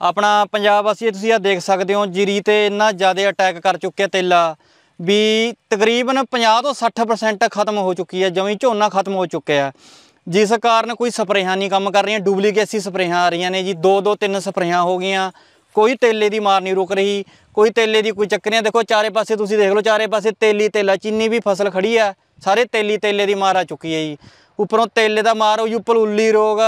ਆਪਣਾ ਪੰਜਾਬ ਵਾਸੀ, ਤੁਸੀਂ ਆ ਦੇਖ ਸਕਦੇ ਹੋ, ਜੀਰੀ ਤੇ ਇੰਨਾ ਜ਼ਿਆਦਾ ਅਟੈਕ ਕਰ ਚੁੱਕਿਆ ਤੇਲਾ ਵੀ ਤਕਰੀਬਨ 50 ਤੋਂ 60% ਖਤਮ ਹੋ ਚੁੱਕੀ ਹੈ, ਜਮੀ ਝੋਨਾ ਖਤਮ ਹੋ ਚੁੱਕਿਆ ਜਿਸ ਕਾਰਨ ਕੋਈ ਸਪਰੇਹਾਂ ਨਹੀਂ ਕੰਮ ਕਰ ਰਹੀਆਂ ਡੁਪਲੀਕੇਸੀ ਸਪਰੇਹਾਂ ਆ ਰਹੀਆਂ ਨੇ ਜੀ, ਦੋ ਦੋ ਤਿੰਨ ਸਪਰੇਹਾਂ ਹੋ ਗਈਆਂ, ਕੋਈ ਤੇਲੇ ਦੀ ਮਾਰ ਨਹੀਂ ਰੁਕ ਰਹੀ, ਕੋਈ ਤੇਲੇ ਦੀ ਕੋਈ ਚੱਕਰ ਨਹੀਂ, ਦੇਖੋ ਚਾਰੇ ਪਾਸੇ ਤੁਸੀਂ ਦੇਖ ਲਓ, ਚਾਰੇ ਪਾਸੇ ਤੇਲੀ ਤੇਲਾ ਚੀਨੀ ਵੀ ਫਸਲ ਖੜੀ ਆ ਸਾਰੇ ਤੇਲੀ ਤੇਲੇ ਦੀ ਮਾਰ ਆ ਚੁੱਕੀ ਹੈ ਜੀ। ਉੱਪਰੋਂ ਤੇਲੇ ਦਾ ਮਾਰ ਹੋਈ ਉੱਪਰ ਉੱਲੀ ਰੋਗ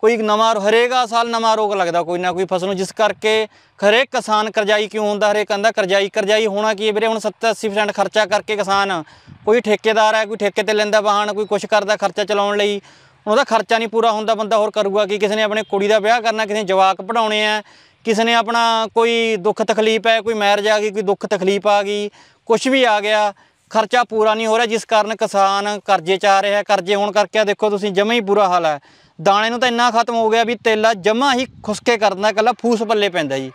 ਕੋਈ ਨਵਾਂ ਹਰੇਗਾ ਸਾਲ ਨਵਾਂ ਰੋਗ ਲੱਗਦਾ, ਕੋਈ ਨਾ ਕੋਈ ਫਸਲ ਨੂੰ, ਜਿਸ ਕਰਕੇ ਹਰੇਕ ਕਿਸਾਨ ਕਰਜ਼ਾਈ ਕਿਉਂ ਹੁੰਦਾ? ਹਰੇਕ ਕਹਿੰਦਾ ਕਰਜ਼ਾਈ ਕਰਜ਼ਾਈ ਹੋਣਾ ਕੀ ਹੈ ਵੀਰੇ? ਹੁਣ 70 80% ਖਰਚਾ ਕਰਕੇ ਕਿਸਾਨ ਕੋਈ ਠੇਕੇਦਾਰ ਹੈ, ਕੋਈ ਠੇਕੇ ਤੇ ਲੈਂਦਾ ਵਾਹਨ, ਕੋਈ ਕੁਛ ਕਰਦਾ ਖਰਚਾ ਚਲਾਉਣ ਲਈ ਉਹਦਾ ਖਰਚਾ ਨਹੀਂ ਪੂਰਾ ਹੁੰਦਾ, ਬੰਦਾ ਹੋਰ ਕਰੂਗਾ ਕਿ? ਕਿਸੇ ਨੇ ਆਪਣੇ ਕੁੜੀ ਦਾ ਵਿਆਹ ਕਰਨਾ, ਕਿਸੇ ਨੇ ਜਵਾਕ ਪੜਾਉਣੇ ਆ, ਕਿਸੇ ਨੇ ਆਪਣਾ ਕੋਈ ਦੁੱਖ ਤਕਲੀਫ ਹੈ, ਕੋਈ ਮੈਰਿਜ ਆ ਗਈ, ਕੋਈ ਦੁੱਖ ਤਕਲੀਫ ਆ ਗਈ ਕੁਝ ਵੀ ਆ ਗਿਆ ਖਰਚਾ ਪੂਰਾ ਨਹੀਂ ਹੋ ਰਿਹਾ, ਜਿਸ ਕਾਰਨ ਕਿਸਾਨ ਕਰਜ਼ੇ ਚ ਆ ਰਿਹਾ ਕਰਜ਼ੇ ਹੋਣ ਕਰਕੇ ਆਹ ਦੇਖੋ ਤੁਸੀਂ, ਜਮਾ ਹੀ ਬੁਰਾ ਹਾਲ ਹੈ। ਦਾਣੇ ਨੂੰ ਤਾਂ ਇੰਨਾ ਖਤਮ ਹੋ ਗਿਆ ਵੀ ਤੇਲਾ ਜਮਾ ਹੀ ਖੁਸਕੇ ਕਰਦਾ ਇਕੱਲਾ ਫੂਸ ਪੱਲੇ ਪੈਂਦਾ ਜੀ।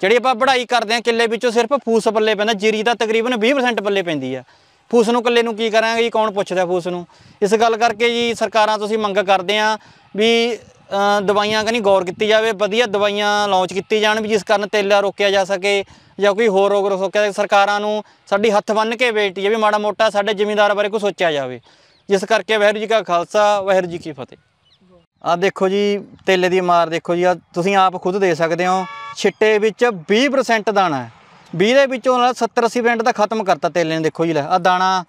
ਜਿਹੜੀ ਆਪਾਂ ਵਢਾਈ ਕਰਦੇ ਹਾਂ, ਕਿੱਲੇ ਵਿੱਚੋਂ ਸਿਰਫ ਫੂਸ ਪੱਲੇ ਪੈਂਦਾ, ਜੀਰੀ ਦਾ ਤਕਰੀਬਨ 20% ਪੱਲੇ ਪੈਂਦੀ ਆ ਫੂਸ ਨੂੰ ਇਕੱਲੇ ਨੂੰ ਕੀ ਕਰਾਂਗੇ ਜੀ, ਕੌਣ ਪੁੱਛਦਾ ਫੂਸ ਨੂੰ? ਇਸ ਗੱਲ ਕਰਕੇ ਜੀ ਸਰਕਾਰਾਂ ਤੁਸੀਂ ਮੰਗ ਕਰਦੇ ਹਾਂ ਵੀ ਦਵਾਈਆਂ ਕਨੀ ਗੌਰ ਕੀਤੀ ਜਾਵੇ, ਵਧੀਆ ਦਵਾਈਆਂ ਲਾਂਚ ਕੀਤੀ ਜਾਣ ਵੀ ਜਿਸ ਕਾਰਨ ਤੇਲਾ ਰੋਕਿਆ ਜਾ ਸਕੇ ਜਾਂ ਕੋਈ ਹੋਰ ਰੋਗ ਰੋਕਿਆ ਸਰਕਾਰਾਂ ਨੂੰ ਸਾਡੀ ਹੱਥ ਬੰਨ੍ਹ ਕੇ ਬੇਨਤੀ ਹੈ ਵੀ ਮਾੜਾ ਮੋਟਾ ਸਾਡੇ ਜ਼ਿਮੀਂਦਾਰ ਬਾਰੇ ਕੋਈ ਸੋਚਿਆ ਜਾਵੇ। ਜਿਸ ਕਰਕੇ ਵਹਿਰੂ ਜੀ ਕਾ ਖਾਲਸਾ, ਵਾਹਿਗੁਰੂ ਜੀ ਕੀ ਫਤਿਹ। ਆ ਦੇਖੋ ਜੀ, ਤੇਲੇ ਦੀ ਮਾਰ ਦੇਖੋ ਜੀ ਆ ਤੁਸੀਂ ਆਪ ਖੁਦ ਦੇ ਸਕਦੇ ਹੋ, ਛਿੱਟੇ ਵਿੱਚ 20% ਦਾਣਾ ਹੈ। 20 ਦੇ ਵਿੱਚੋਂ ਨਾਲ 70 80% ਤਾਂ ਖਤਮ ਕਰਤਾ ਤੇਲੇ ਨੇ, ਦੇਖੋ ਜੀ ਲੈ ਆ ਦਾਣਾ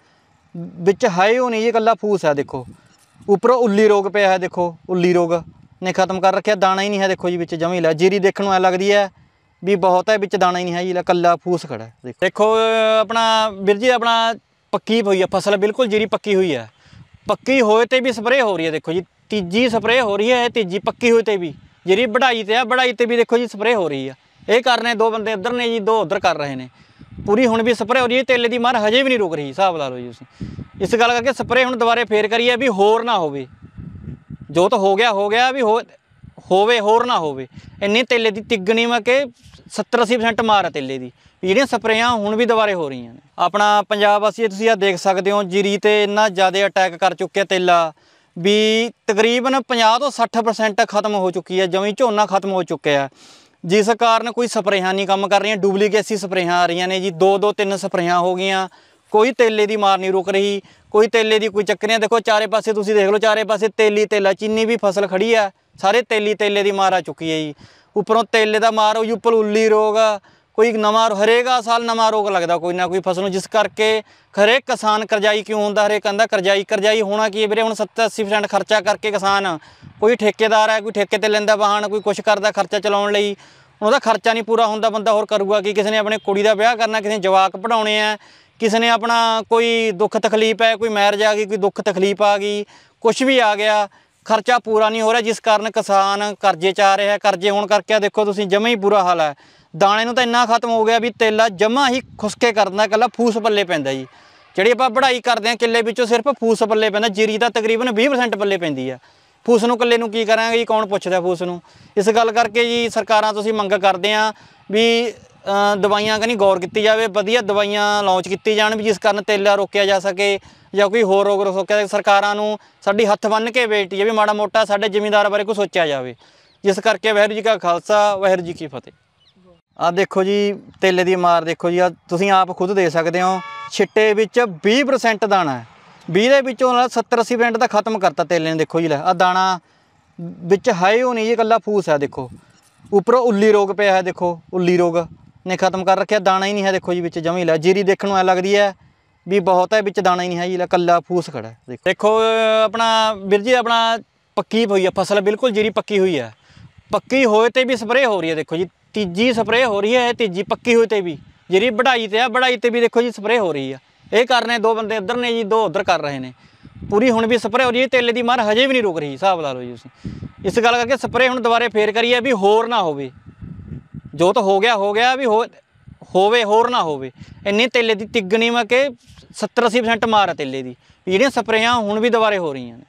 ਵਿੱਚ ਹੈ ਹੀ ਉਹ ਨਹੀਂ ਜੀ, ਇਕੱਲਾ ਫੂਸ ਹੈ ਦੇਖੋ। ਉੱਪਰੋਂ ਉੱਲੀ ਰੋਗ ਪਿਆ ਹੈ ਦੇਖੋ, ਉੱਲੀ ਰੋਗ। ਨੇ ਖਤਮ ਕਰ ਰੱਖਿਆ, ਦਾਣਾ ਹੀ ਨਹੀਂ ਹੈ ਦੇਖੋ ਜੀ ਵਿੱਚ ਜਮੀ ਲੈ। ਜੀਰੀ ਦੇਖਣ ਨੂੰ ਐ ਲੱਗਦੀ ਹੈ ਵੀ ਬਹੁਤ ਹੈ, ਵਿੱਚ ਦਾਣਾ ਹੀ ਨਹੀਂ ਹੈ ਜੀ, ਲੈ ਕੱਲਾ ਫੂਸ ਖੜਾ ਦੇਖੋ। ਆਪਣਾ ਵੀਰ ਜੀ, ਆਪਣਾ ਪੱਕੀ ਹੋਈ ਹੈ ਫਸਲ, ਬਿਲਕੁਲ ਜੀਰੀ ਪੱਕੀ ਹੋਈ ਹੈ। ਪੱਕੀ ਹੋਏ ਤੇ ਵੀ ਸਪਰੇਅ ਹੋ ਰਹੀ ਹੈ, ਦੇਖੋ ਜੀ। ਤੀਜੀ ਸਪਰੇਅ ਹੋ ਰਹੀ ਹੈ, ਇਹ ਤੀਜੀ ਪੱਕੀ ਹੋਈ ਤੇ ਵੀ। ਜਿਹੜੀ ਵਢਾਈ ਤੇ ਆ, ਵਢਾਈ ਤੇ ਵੀ ਦੇਖੋ ਜੀ ਸਪਰੇਅ ਹੋ ਰਹੀ ਆ ਇਹ ਕਰ ਰਹੇ ਦੋ ਬੰਦੇ, ਇੱਧਰ ਨੇ ਜੀ, ਦੋ ਉੱਧਰ ਕਰ ਰਹੇ ਨੇ। ਪੂਰੀ ਹੁਣ ਵੀ ਸਪਰੇਅ ਹੋ ਰਹੀ ਹੈ, ਤੇਲੇ ਦੀ ਮਾਰ ਹਜੇ ਵੀ ਨਹੀਂ ਰੁਕ ਰਹੀ, ਹਿਸਾਬ ਲਾ ਲਓ ਜੀ ਤੁਸੀਂ। ਇਸ ਗੱਲ ਕਰਕੇ ਸਪਰੇਅ ਹੁਣ ਦੁਬਾਰੇ ਫੇਰ ਕਰੀਏ ਵੀ ਹੋਰ ਨਾ ਹੋਵੇ। ਜੋ ਤਾਂ ਹੋ ਗਿਆ ਹੋ ਗਿਆ ਵੀ ਹੋ ਹੋਵੇ, ਹੋਰ ਨਾ ਹੋਵੇ। ਇੰਨੀ ਤੇਲੇ ਦੀ ਤਿੱਗਣੀ ਮੈਂ ਕਿ 70 80% ਮਾਰ ਹੈ ਤੇਲੇ ਦੀ। ਜਿਹੜੀਆਂ ਸਪਰੇਆਂ ਹੁਣ ਵੀ ਦੁਬਾਰੇ ਹੋ ਰਹੀਆਂ ਨੇ। ਆਪਣਾ ਪੰਜਾਬ ਵਾਸੀ, ਤੁਸੀਂ ਆ ਦੇਖ ਸਕਦੇ ਹੋ, ਜੀਰੀ ਤੇ ਇੰਨਾ ਜ਼ਿਆਦਾ ਅਟੈਕ ਕਰ ਚੁੱਕਿਆ ਤੇਲਾ। ਵੀ ਤਕਰੀਬਨ 50 ਤੋਂ 60% ਖਤਮ ਹੋ ਚੁੱਕੀ ਹੈ ਜਮੀ ਝੋਨਾ ਖਤਮ ਹੋ ਚੁੱਕਿਆ ਜਿਸ ਕਾਰਨ ਕੋਈ ਸਪਰੇਹਾਂ ਨਹੀਂ ਕੰਮ ਕਰ ਰਹੀਆਂ ਡੁਪਲੀਕੇਸੀ ਸਪਰੇਹਾਂ ਆ ਰਹੀਆਂ ਨੇ ਜੀ। ਦੋ ਦੋ ਤਿੰਨ ਸਪਰੇਹਾਂ ਹੋ ਗਈਆਂ। ਕੋਈ ਤੇਲੇ ਦੀ ਮਾਰ ਨਹੀਂ ਰੁਕ ਰਹੀ ਕੋਈ ਤੇਲੇ ਦੀ ਕੋਈ ਚੱਕਰ ਨਹੀਂ ਦੇਖੋ ਚਾਰੇ ਪਾਸੇ ਤੁਸੀਂ ਦੇਖ ਲਓ ਚਾਰੇ ਪਾਸੇ ਤੇਲੀ ਤੇਲਾ ਚੀਨੀ ਵੀ ਫਸਲ ਖੜੀ ਆ ਸਾਰੇ ਤੇਲੀ ਤੇਲੇ ਦੀ ਮਾਰ ਆ ਚੁੱਕੀ ਹੈ ਜੀ। ਉੱਪਰੋਂ ਤੇਲੇ ਦਾ ਮਾਰ ਹੋਈ ਉੱਪਰ ਉੱਲੀ ਰੋਗ ਆ, ਕੋਈ ਨਵਾਂ ਹਰੇਗਾ ਸਾਲ ਨਵਾਂ ਰੋਗ ਲੱਗਦਾ ਕੋਈ ਨਾ ਕੋਈ ਫਸਲ ਨੂੰ ਜਿਸ ਕਰਕੇ ਹਰੇਕ ਕਿਸਾਨ ਕਰਜ਼ਾਈ ਕਿਉਂ ਹੁੰਦਾ ਹਰੇਕ ਕਹਿੰਦਾ ਕਰਜ਼ਾਈ ਕਰਜ਼ਾਈ ਹੋਣਾ ਕੀ ਹੈ ਵੀਰੇ? ਹੁਣ 70 80% ਖਰਚਾ ਕਰਕੇ ਕਿਸਾਨ ਕੋਈ ਠੇਕੇਦਾਰ ਹੈ ਕੋਈ ਠੇਕੇ ਤੇ ਲੈਂਦਾ ਵਾਹਨ ਕੋਈ ਕੁਛ ਕਰਦਾ ਖਰਚਾ ਚਲਾਉਣ ਲਈ ਉਹਦਾ ਖਰਚਾ ਨਹੀਂ ਪੂਰਾ ਹੁੰਦਾ ਬੰਦਾ ਹੋਰ ਕਰੂਗਾ ਕਿ ਕਿਸੇ ਨੇ ਆਪਣੇ ਕੁੜੀ ਦਾ ਵਿਆਹ ਕਰਨਾ ਕਿਸੇ ਨੇ ਜਵਾਕ ਪੜਾਉਣੇ ਆ ਕਿਸੇ ਨੇ ਆਪਣਾ ਕੋਈ ਦੁੱਖ ਤਕਲੀਫ ਹੈ, ਕੋਈ ਮੈਰਿਜ ਆ ਗਈ, ਕੋਈ ਦੁੱਖ ਤਕਲੀਫ ਆ ਗਈ ਕੁਝ ਵੀ ਆ ਗਿਆ, ਖਰਚਾ ਪੂਰਾ ਨਹੀਂ ਹੋ ਰਿਹਾ, ਜਿਸ ਕਾਰਨ ਕਿਸਾਨ ਕਰਜ਼ੇ ਚ ਆ ਰਿਹਾ ਕਰਜ਼ੇ ਹੋਣ ਕਰਕੇ ਦੇਖੋ ਤੁਸੀਂ ਜਮਾ ਹੀ ਬੁਰਾ ਹਾਲ ਹੈ। ਦਾਣੇ ਨੂੰ ਤਾਂ ਇੰਨਾ ਖਤਮ ਹੋ ਗਿਆ ਵੀ ਤੇਲਾ ਜਮਾ ਹੀ ਖੁਸਕੇ ਕਰਦਾ ਇਕੱਲਾ ਫੂਸ ਪੱਲੇ ਪੈਂਦਾ ਜੀ। ਜਿਹੜੀ ਆਪਾਂ ਵਢਾਈ ਕਰਦੇ ਹਾਂ ਕਿੱਲੇ ਵਿੱਚੋਂ ਸਿਰਫ ਫੂਸ ਪੱਲੇ ਪੈਂਦਾ, ਜੀਰੀ ਦਾ ਤਕਰੀਬਨ 20% ਪੱਲੇ ਪੈਂਦੀ ਆ। ਫੂਸ ਨੂੰ ਇਕੱਲੇ ਨੂੰ ਕੀ ਕਰਾਂਗੇ ਜੀ, ਕੌਣ ਪੁੱਛਦਾ ਫੂਸ ਨੂੰ? ਇਸ ਗੱਲ ਕਰਕੇ ਜੀ ਸਰਕਾਰਾਂ ਤੁਸੀਂ ਮੰਗ ਕਰਦੇ ਹਾਂ ਵੀ ਦਵਾਈਆਂ ਕਨੀ ਗੌਰ ਕੀਤੀ ਜਾਵੇ, ਵਧੀਆ ਦਵਾਈਆਂ ਲਾਂਚ ਕੀਤੀ ਜਾਣ ਵੀ ਜਿਸ ਕਾਰਨ ਤੇਲਾ ਰੋਕਿਆ ਜਾ ਸਕੇ ਜਾਂ ਕੋਈ ਹੋਰ ਰੋਗ ਰੋਕਿਆ ਜਾ ਸਰਕਾਰਾਂ ਨੂੰ ਸਾਡੀ ਹੱਥ ਬੰਨ੍ਹ ਕੇ ਬੇਨਤੀ ਹੈ ਵੀ ਮਾੜਾ ਮੋਟਾ ਸਾਡੇ ਜ਼ਿਮੀਂਦਾਰ ਬਾਰੇ ਕੋਈ ਸੋਚਿਆ ਜਾਵੇ। ਜਿਸ ਕਰਕੇ ਵਾਹਿਗੁਰੂ ਜੀ ਕਾ ਖਾਲਸਾ, ਵਾਹਿਗੁਰੂ ਜੀ ਕੀ ਫਤਿਹ। ਆ ਦੇਖੋ ਜੀ, ਤੇਲੇ ਦੀ ਮਾਰ ਦੇਖੋ ਜੀ, ਆ ਤੁਸੀਂ ਆਪ ਖੁਦ ਦੇ ਸਕਦੇ ਹੋ, ਛਿੱਟੇ ਵਿੱਚ 20% ਦਾਣਾ ਹੈ। 20 ਦੇ ਵਿੱਚੋਂ ਨਾਲ 70 80% ਤਾਂ ਖਤਮ ਕਰਤਾ ਤੇਲੇ ਨੇ, ਦੇਖੋ ਜੀ ਲੈ, ਆ ਦਾਣਾ ਵਿੱਚ ਹੈ ਹੀ ਨਹੀਂ ਜੀ, ਇਕੱਲਾ ਫੂਸ ਹੈ ਦੇਖੋ। ਉੱਪਰੋਂ ਉੱਲੀ ਰੋਗ ਪਿਆ ਹੈ ਦੇਖੋ, ਉੱਲੀ ਰੋਗ। ਨੇ ਖਤਮ ਕਰ ਰੱਖਿਆ, ਦਾਣਾ ਹੀ ਨਹੀਂ ਹੈ ਦੇਖੋ ਜੀ ਵਿੱਚ, ਜਮੀ ਲੈ। ਜੀਰੀ ਦੇਖਣ ਨੂੰ ਐ ਲੱਗਦੀ ਹੈ ਵੀ ਬਹੁਤ ਹੈ, ਵਿੱਚ ਦਾਣਾ ਹੀ ਨਹੀਂ ਹੈ ਜੀ, ਲੈ ਕੱਲਾ ਫੂਸ ਖੜਾ ਦੇਖੋ। ਆਪਣਾ, ਵੀਰ ਜੀ, ਆਪਣਾ ਪੱਕੀ ਹੋਈ ਹੈ ਫਸਲ, ਬਿਲਕੁਲ ਜੀਰੀ ਪੱਕੀ ਹੋਈ ਹੈ। ਪੱਕੀ ਹੋਏ ਤੇ ਵੀ ਸਪਰੇਅ ਹੋ ਰਹੀ ਹੈ, ਦੇਖੋ ਜੀ। ਤੀਜੀ ਸਪਰੇਅ ਹੋ ਰਹੀ ਹੈ ਤੀਜੀ ਪੱਕੀ ਹੋਈ ਤੇ ਵੀ। ਜਿਹੜੀ ਵਢਾਈ ਤੇ ਆ, ਵਢਾਈ ਤੇ ਵੀ ਦੇਖੋ ਜੀ ਸਪਰੇਅ ਹੋ ਰਹੀ ਆ ਇਹ ਕਰ ਰਹੇ ਦੋ ਬੰਦੇ, ਇੱਧਰ ਨੇ ਜੀ, ਦੋ ਉੱਧਰ ਕਰ ਰਹੇ ਨੇ। ਪੂਰੀ ਹੁਣ ਵੀ ਸਪਰੇਅ ਹੋ ਰਹੀ ਹੈ, ਤੇਲੇ ਦੀ ਮਾਰ ਹਜੇ ਵੀ ਨਹੀਂ ਰੁਕ ਰਹੀ, ਹਿਸਾਬ ਲਾ ਲਓ ਜੀ ਤੁਸੀਂ। ਇਸ ਗੱਲ ਕਰਕੇ ਸਪਰੇਅ ਹੁਣ ਦੁਬਾਰੇ ਫੇਰ ਕਰੀਏ ਵੀ ਹੋਰ ਨਾ ਹੋਵੇ। ਜੋ ਤਾਂ ਹੋ ਗਿਆ ਹੋ ਗਿਆ ਵੀ ਹੋ ਹੋਵੇ, ਹੋਰ ਨਾ ਹੋਵੇ। ਇੰਨੀ ਤੇਲੇ ਦੀ ਤਿੱਗਣੀ ਮੈਂ ਕਿ 70 80% ਮਾਰ ਆ ਤੇਲੇ ਦੀ। ਜਿਹੜੀਆਂ ਸਪਰੇਆਂ ਹੁਣ ਵੀ ਦੁਬਾਰੇ ਹੋ ਰਹੀਆਂ ਨੇ।